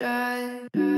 die.